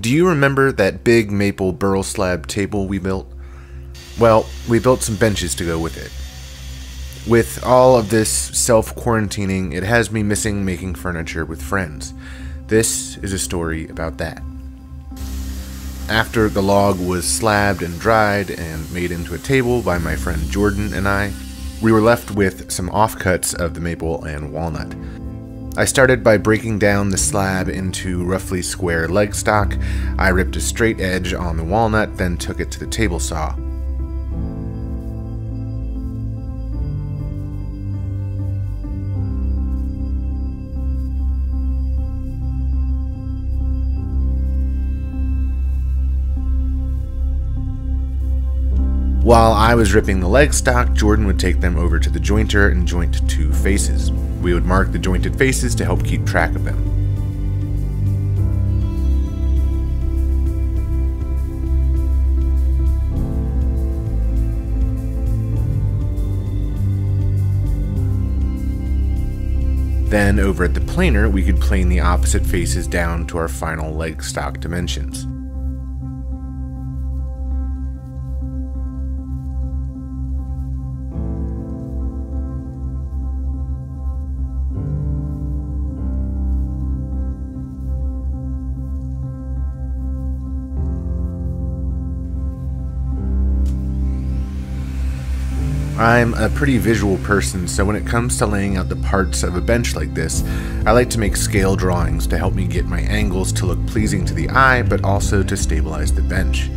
Do you remember that big maple burl slab table we built? Well, we built some benches to go with it. With all of this self quarantining, it has me missing making furniture with friends. This is a story about that. After the log was slabbed and dried and made into a table by my friend Jordan and I, we were left with some offcuts of the maple and walnut. I started by breaking down the slab into roughly square leg stock. I ripped a straight edge on the walnut, then took it to the table saw. While I was ripping the leg stock, Jordan would take them over to the jointer and joint two faces. We would mark the jointed faces to help keep track of them. Then, over at the planer, we could plane the opposite faces down to our final leg stock dimensions. I'm a pretty visual person, so when it comes to laying out the parts of a bench like this, I like to make scale drawings to help me get my angles to look pleasing to the eye, but also to stabilize the bench.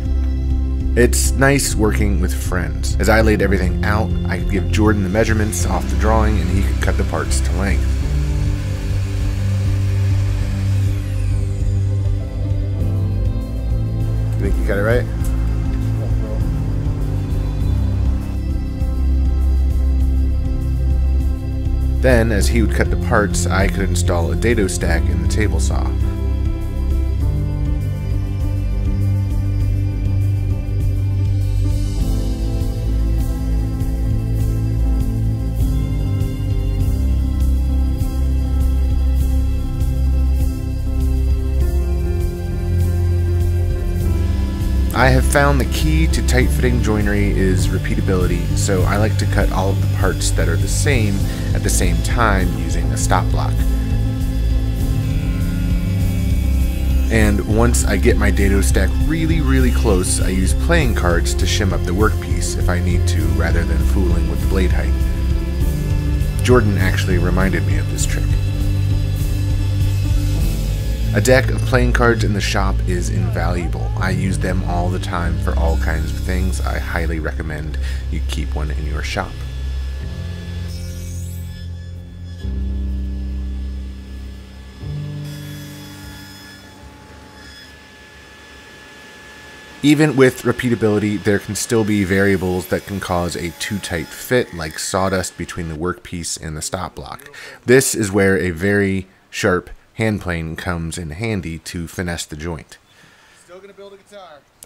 It's nice working with friends. As I laid everything out, I could give Jordan the measurements off the drawing and he could cut the parts to length. You think you cut it right? Then, as he would cut the parts, I could install a dado stack in the table saw. Found the key to tight fitting joinery is repeatability, so I like to cut all of the parts that are the same at the same time using a stop block. And once I get my dado stack really, really close, I use playing cards to shim up the workpiece if I need to, rather than fooling with the blade height. Jordan actually reminded me of this trick. A deck of playing cards in the shop is invaluable. I use them all the time for all kinds of things. I highly recommend you keep one in your shop. Even with repeatability, there can still be variables that can cause a too tight fit, like sawdust between the workpiece and the stop block. This is where a very sharp hand plane comes in handy to finesse the joint.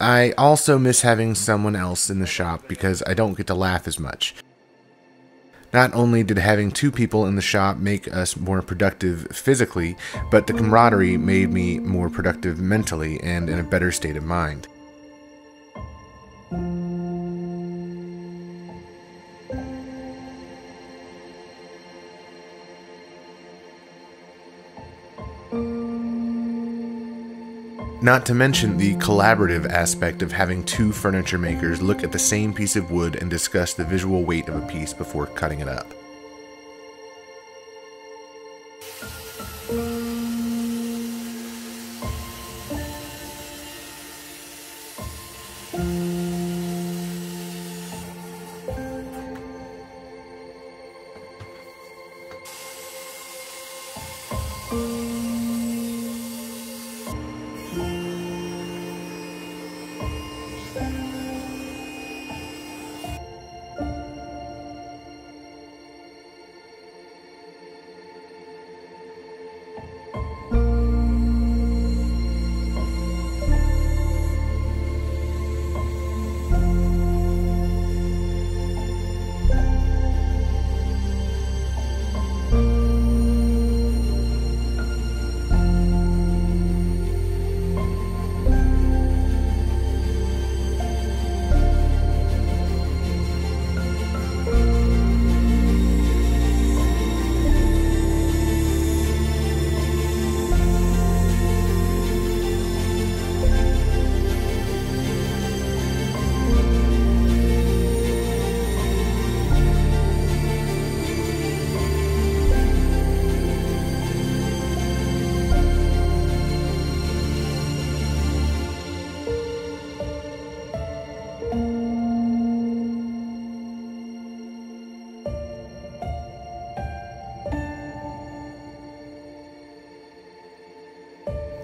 I also miss having someone else in the shop because I don't get to laugh as much. Not only did having two people in the shop make us more productive physically, but the camaraderie made me more productive mentally and in a better state of mind. Not to mention the collaborative aspect of having two furniture makers look at the same piece of wood and discuss the visual weight of a piece before cutting it up.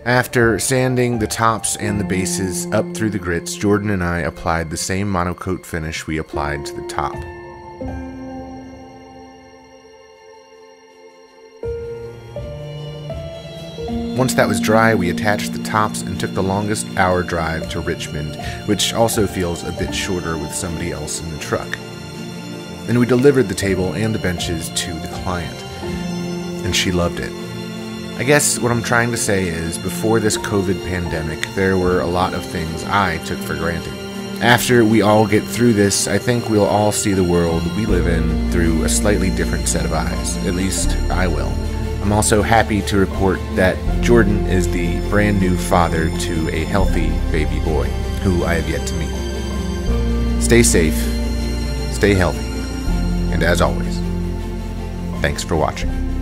After sanding the tops and the bases up through the grits, Jordan and I applied the same monocoat finish we applied to the top. Once that was dry, we attached the tops and took the longest hour drive to Richmond, which also feels a bit shorter with somebody else in the truck. Then we delivered the table and the benches to the client, and she loved it. I guess what I'm trying to say is before this COVID pandemic, there were a lot of things I took for granted. After we all get through this, I think we'll all see the world we live in through a slightly different set of eyes. At least I will. I'm also happy to report that Jordan is the brand new father to a healthy baby boy who I have yet to meet. Stay safe, stay healthy, and as always, thanks for watching.